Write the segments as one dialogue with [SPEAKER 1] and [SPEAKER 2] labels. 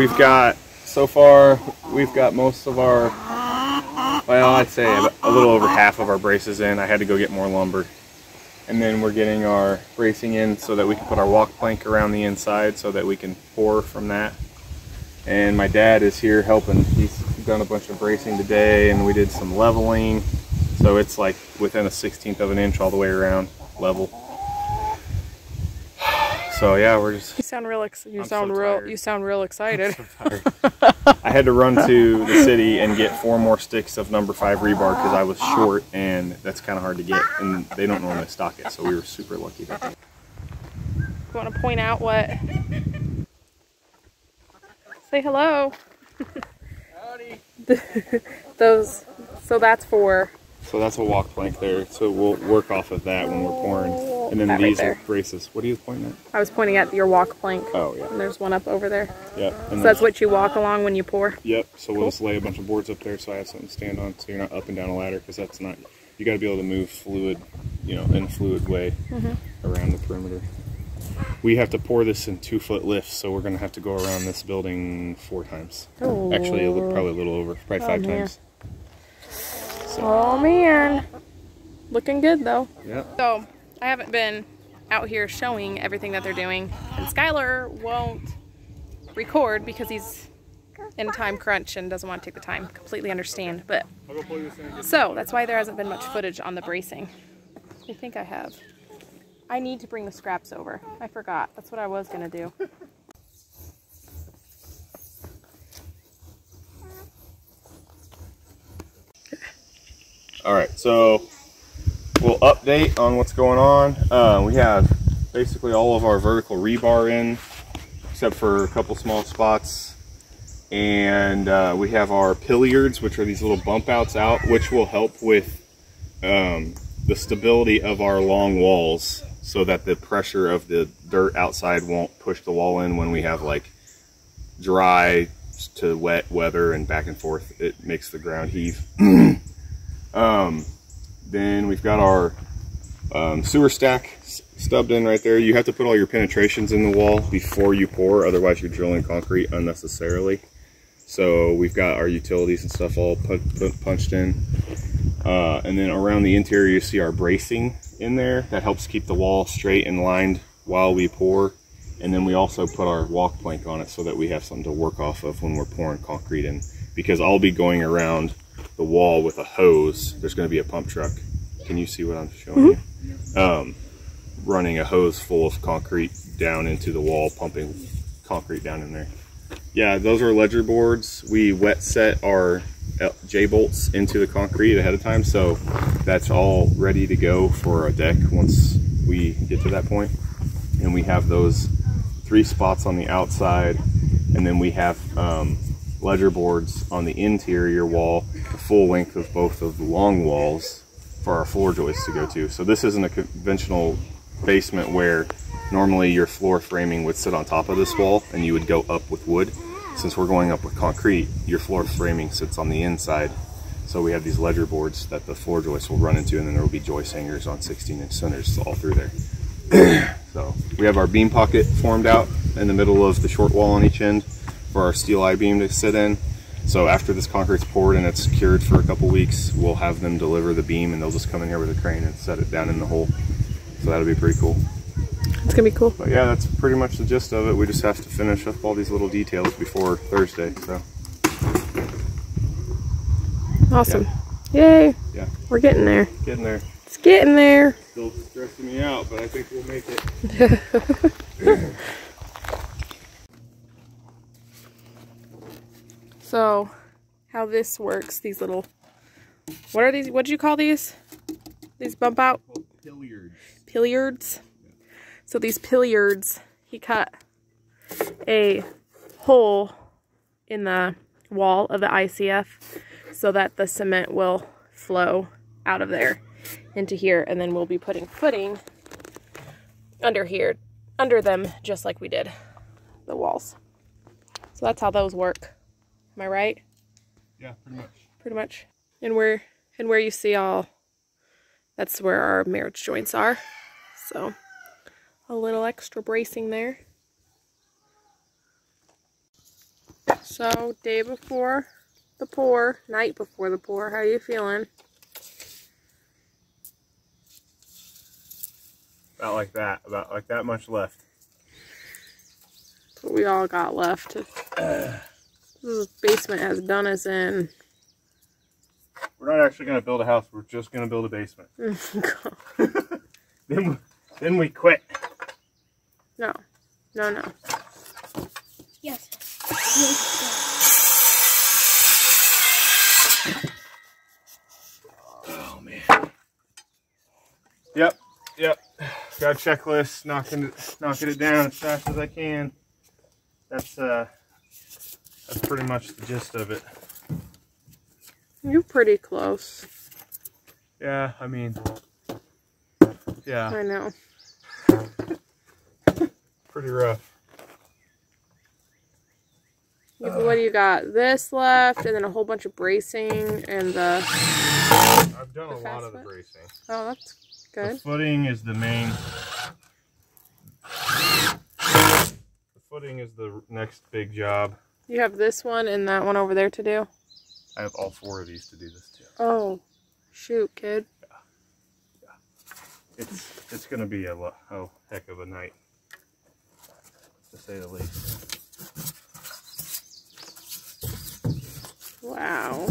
[SPEAKER 1] We've got, so far, we've got most of our, well, I'd say a little over half of our braces in. I had to go get more lumber. And then we're getting our bracing in so that we can put our walk plank around the inside so that we can pour from that. And my dad is here helping. He's done a bunch of bracing today and we did some leveling. So it's like within a 16th of an inch all the way around level. So yeah, we're just.
[SPEAKER 2] You sound real. You
[SPEAKER 1] I'm
[SPEAKER 2] sound
[SPEAKER 1] so
[SPEAKER 2] real.
[SPEAKER 1] tired.
[SPEAKER 2] You sound real excited.
[SPEAKER 1] I had to run to the city and get four more sticks of number five rebar because I was short and that's kind of hard to get and they don't normally stock it. So we were super lucky. That
[SPEAKER 2] you want to point out what? Say hello.
[SPEAKER 1] Howdy.
[SPEAKER 2] Those. So that's for.
[SPEAKER 1] So that's a walk plank there. So we'll work off of that when we're pouring. And then
[SPEAKER 2] That right
[SPEAKER 1] these are braces. What are you pointing at?
[SPEAKER 2] I was pointing at your walk plank.
[SPEAKER 1] Oh yeah.
[SPEAKER 2] And there's one up over there.
[SPEAKER 1] Yep.
[SPEAKER 2] So that's what you walk along when you pour.
[SPEAKER 1] Yep. So we'll
[SPEAKER 2] Cool.
[SPEAKER 1] just lay a bunch of boards up there so I have something to stand on. So you're not up and down a ladder because that's not. You got to be able to move fluid, you know, in a fluid way
[SPEAKER 2] Mm-hmm.
[SPEAKER 1] around the perimeter. We have to pour this in two foot lifts, so we're going to have to go around this building four times.
[SPEAKER 2] Oh.
[SPEAKER 1] Actually, probably a little over, probably
[SPEAKER 2] Oh,
[SPEAKER 1] five
[SPEAKER 2] man.
[SPEAKER 1] times. So,
[SPEAKER 2] Oh man, looking good though.
[SPEAKER 1] yeah.
[SPEAKER 2] So I haven't been out here showing everything that they're doing, and Skylar won't record because he's in a time crunch and doesn't want to take the time. Completely understand, but so that's why there hasn't been much footage on the bracing. I think I have. I need to bring the scraps over. I forgot. That's what I was gonna do.
[SPEAKER 1] All right, so we'll update on what's going on. Uh, we have basically all of our vertical rebar in, except for a couple small spots. And uh, we have our pilliards, which are these little bump outs out, which will help with um, the stability of our long walls so that the pressure of the dirt outside won't push the wall in when we have like dry to wet weather and back and forth. It makes the ground heave. Um, then we've got our um, sewer stack stubbed in right there. You have to put all your penetrations in the wall before you pour, otherwise you're drilling concrete unnecessarily. So we've got our utilities and stuff all put, put, punched in. Uh, and then around the interior you see our bracing in there. That helps keep the wall straight and lined while we pour. And then we also put our walk plank on it so that we have something to work off of when we're pouring concrete in. Because I'll be going around the wall with a hose. There's going to be a pump truck. Can you see what I'm showing you? Um, running a hose full of concrete down into the wall, pumping concrete down in there. Yeah, those are ledger boards. We wet set our J bolts into the concrete ahead of time, so that's all ready to go for a deck once we get to that point. And we have those three spots on the outside, and then we have um, ledger boards on the interior wall, the full length of both of the long walls for our floor joists to go to. So this isn't a conventional basement where normally your floor framing would sit on top of this wall and you would go up with wood. Since we're going up with concrete, your floor framing sits on the inside. So we have these ledger boards that the floor joists will run into and then there will be joist hangers on 16 inch centers all through there. so we have our beam pocket formed out in the middle of the short wall on each end for our steel I-beam to sit in. So after this concrete's poured and it's cured for a couple weeks, we'll have them deliver the beam and they'll just come in here with a crane and set it down in the hole. So that'll be pretty cool.
[SPEAKER 2] It's gonna be cool.
[SPEAKER 1] But yeah, that's pretty much the gist of it. We just have to finish up all these little details before Thursday. So
[SPEAKER 2] Awesome. Yay.
[SPEAKER 1] yeah,
[SPEAKER 2] We're getting there.
[SPEAKER 1] getting there.
[SPEAKER 2] It's getting there.
[SPEAKER 1] Still stressing me out, but I think we'll make it.
[SPEAKER 2] So, how this works, these little, what are these, what did you call these? These bump out
[SPEAKER 1] Pilliards.
[SPEAKER 2] pilliards? So these pilliards, he cut a hole in the wall of the ICF so that the cement will flow out of there into here and then we'll be putting footing under here, under them just like we did the walls. So that's how those work. Am I right?
[SPEAKER 1] Yeah, pretty much.
[SPEAKER 2] pretty much. And where and where you see all that's where our marriage joints are. So a little extra bracing there. So, day before the pour, night before the pour, how you feeling?
[SPEAKER 1] About like that. About like that much left.
[SPEAKER 2] What we all got left. This basement has done us in.
[SPEAKER 1] We're not actually gonna build a house. We're just gonna build a basement. then we, then we quit.
[SPEAKER 2] no, no, no.
[SPEAKER 3] Yes.
[SPEAKER 1] Oh man. Yep. Yep. Got a checklist. Knocking knocking it down as fast as I can. That's uh. That's pretty much the gist of it.
[SPEAKER 2] You're pretty close.
[SPEAKER 1] Yeah. I mean. Yeah.
[SPEAKER 2] I know.
[SPEAKER 1] Pretty rough.
[SPEAKER 2] You- What do you got? This left, and then a whole bunch of bracing, and the.
[SPEAKER 1] I've done
[SPEAKER 2] The
[SPEAKER 1] a lot of the bracing.
[SPEAKER 2] Oh, that's
[SPEAKER 1] The
[SPEAKER 2] good.
[SPEAKER 1] footing is the main. The footing is the next big job.
[SPEAKER 2] You have this one and that one over there to do.
[SPEAKER 1] I have all four of these to do this too.
[SPEAKER 2] Oh, shoot, kid. Yeah. yeah.
[SPEAKER 1] It's it's gonna be a oh heck of a night, to say the least.
[SPEAKER 2] Wow.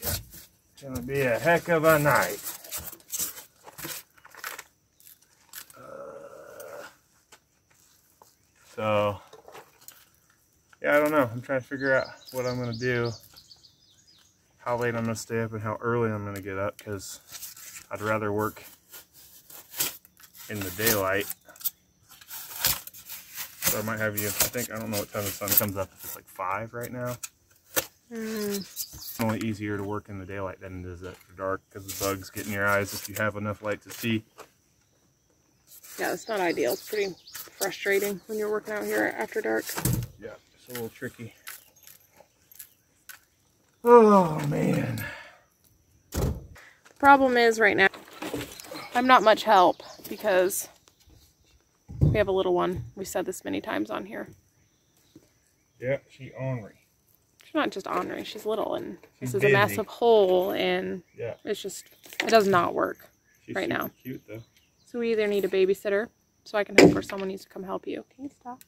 [SPEAKER 1] It's gonna be a heck of a night. Uh, so, yeah, I don't know. I'm trying to figure out what I'm gonna do, how late I'm gonna stay up, and how early I'm gonna get up. Because I'd rather work in the daylight. So I might have you. I think I don't know what time the sun comes up. If it's like five right now.
[SPEAKER 2] Mm,
[SPEAKER 1] It's only easier to work in the daylight than it is after dark because the bugs get in your eyes if you have enough light to see.
[SPEAKER 2] yeah, it's not ideal. It's pretty frustrating when you're working out here after dark.
[SPEAKER 1] Yeah, a little tricky. Oh man.
[SPEAKER 2] The problem is right now, I'm not much help because we have a little one. We said this many times on here.
[SPEAKER 1] Yeah, she ornery.
[SPEAKER 2] She's not just ornery, she's little and
[SPEAKER 1] She's
[SPEAKER 2] this is
[SPEAKER 1] busy.
[SPEAKER 2] a massive hole and
[SPEAKER 1] Yeah,
[SPEAKER 2] it's just, it does not work.
[SPEAKER 1] she's
[SPEAKER 2] Right
[SPEAKER 1] super
[SPEAKER 2] now.
[SPEAKER 1] Cute though.
[SPEAKER 2] So we either need a babysitter so I can help or someone needs to come help you. Can you stop?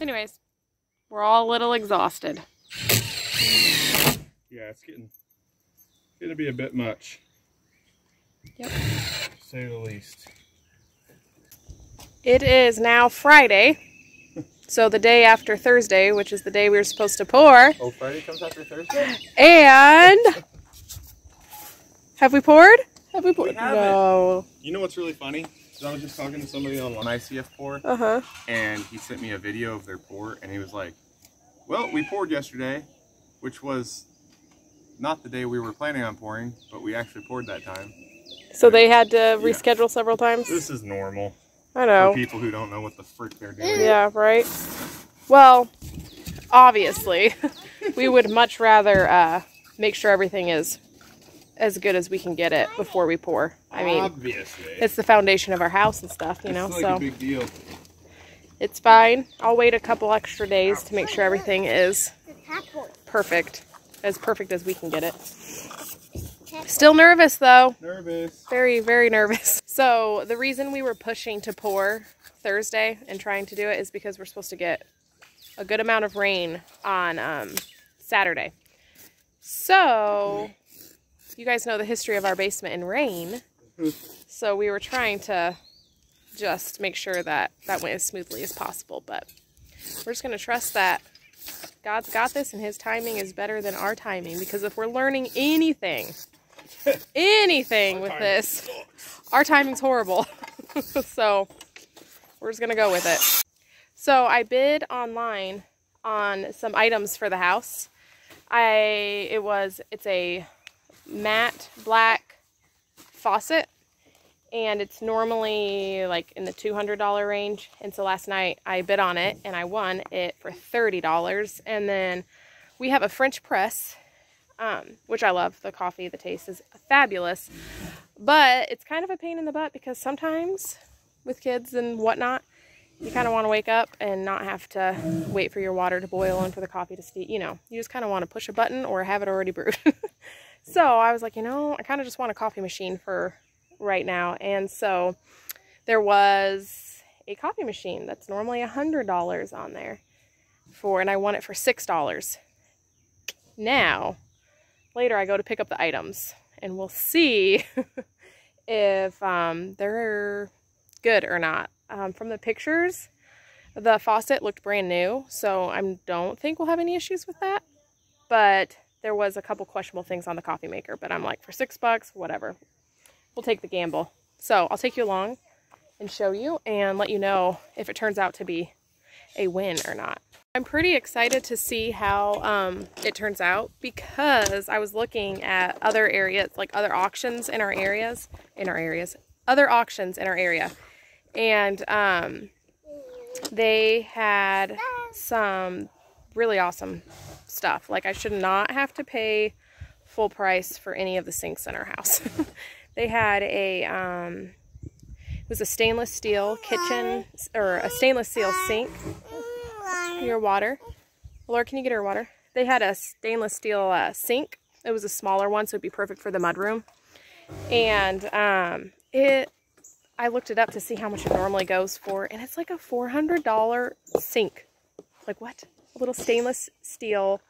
[SPEAKER 2] Anyways, we're all a little exhausted.
[SPEAKER 1] Yeah, it's getting gonna be a bit much.
[SPEAKER 2] Yep.
[SPEAKER 1] To say the least.
[SPEAKER 2] It is now Friday. So the day after Thursday, which is the day we were supposed to pour.
[SPEAKER 1] Oh, Friday comes after Thursday.
[SPEAKER 2] And have we poured? Have we poured?
[SPEAKER 1] haven't.
[SPEAKER 2] no.
[SPEAKER 1] You know what's really funny? So I was just talking to somebody on an ICF pour.
[SPEAKER 2] Uh huh.
[SPEAKER 1] and he sent me a video of their pour and he was like well we poured yesterday which was not the day we were planning on pouring but we actually poured that time
[SPEAKER 2] So they had to reschedule several times.
[SPEAKER 1] this is normal
[SPEAKER 2] I
[SPEAKER 1] for
[SPEAKER 2] know.
[SPEAKER 1] people who don't know what the frick they're doing
[SPEAKER 2] Yeah, right. Well, obviously, we would much rather uh, make sure everything is as good as we can get it before we pour. I mean,
[SPEAKER 1] obviously
[SPEAKER 2] it's the foundation of our house and stuff, you know.
[SPEAKER 1] it's like
[SPEAKER 2] so
[SPEAKER 1] a big deal
[SPEAKER 2] it's fine. I'll wait a couple extra days to make sure everything is perfect, as perfect as we can get it. Still nervous though.
[SPEAKER 1] nervous
[SPEAKER 2] Very, very nervous. So the reason we were pushing to pour Thursday and trying to do it is because we're supposed to get a good amount of rain on um, Saturday. So you guys know the history of our basement in rain. So we were trying to just make sure that that went as smoothly as possible. But we're just going to trust that God's got this and his timing is better than our timing. Because if we're learning anything, anything with this, our timing's horrible. so we're just gonna go with it. So I bid online on some items for the house. I it was it's a matte black faucet and it's normally like in the $200 range and so last night I bid on it and I won it for $30 and then we have a French press um, which I love. The coffee, the taste is fabulous. But it's kind of a pain in the butt because sometimes with kids and whatnot, you kind of want to wake up and not have to wait for your water to boil and for the coffee to steep. You know, you just kind of want to push a button or have it already brewed. so I was like, you know, I kind of just want a coffee machine for right now. And so there was a coffee machine that's normally a $100 on there for, and I won it for $6. Now, later I go to pick up the items and we'll see if um, they're good or not. Um, from the pictures, the faucet looked brand new, so I don't think we'll have any issues with that. But there was a couple questionable things on the coffee maker, but I'm like, for six bucks, whatever. We'll take the gamble. So I'll take you along and show you and let you know if it turns out to be a win or not. I'm pretty excited to see how um, it turns out because I was looking at other areas, like other auctions in our areas, in our areas, other auctions in our area. And um, they had some really awesome stuff. Like I should not have to pay full price for any of the sinks in our house. they had a, um, it was a stainless steel kitchen, or a stainless steel sink your water. Laura, can you get her water? They had a stainless steel uh, sink. It was a smaller one, so it'd be perfect for the mudroom. And um, it, I looked it up to see how much it normally goes for, and it's like a $400 sink. Like what? A little stainless steel,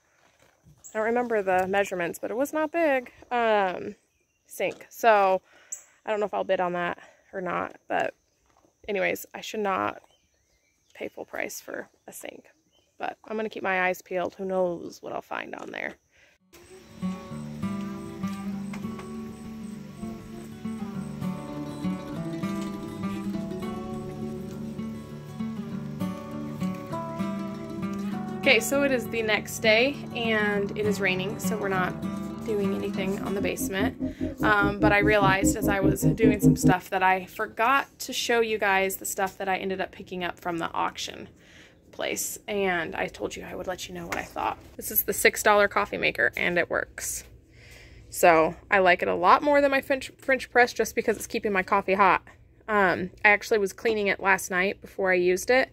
[SPEAKER 2] I don't remember the measurements, but it was not big, um, sink. So I don't know if I'll bid on that or not, but anyways, I should not pay full price for a sink. But I'm going to keep my eyes peeled. Who knows what I'll find on there. Okay, so it is the next day and it is raining, so we're not doing anything on the basement. Um, but I realized as I was doing some stuff that I forgot to show you guys the stuff that I ended up picking up from the auction place. And I told you I would let you know what I thought. This is the $6 coffee maker and it works. So I like it a lot more than my French, French press just because it's keeping my coffee hot. Um, I actually was cleaning it last night before I used it.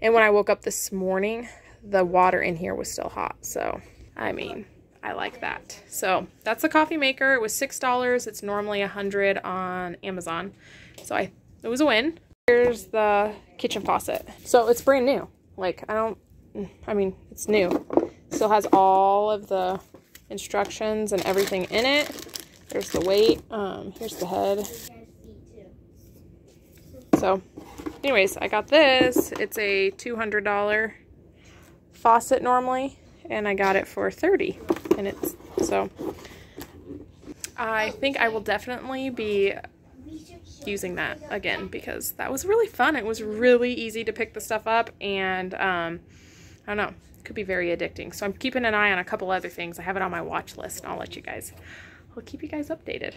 [SPEAKER 2] And when I woke up this morning, the water in here was still hot. So, I mean, I like that. So that's the coffee maker. It was $6. It's normally a 100 on Amazon. So I it was a win. Here's the kitchen faucet. So it's brand new. Like I don't, I mean, it's new. Still has all of the instructions and everything in it. There's the weight. Um, here's the head. So anyways, I got this. It's a $200 faucet normally and I got it for 30 and it's so I think I will definitely be using that again because that was really fun. It was really easy to pick the stuff up and um, I don't know, could be very addicting. So I'm keeping an eye on a couple other things. I have it on my watch list and I'll let you guys, I'll keep you guys updated.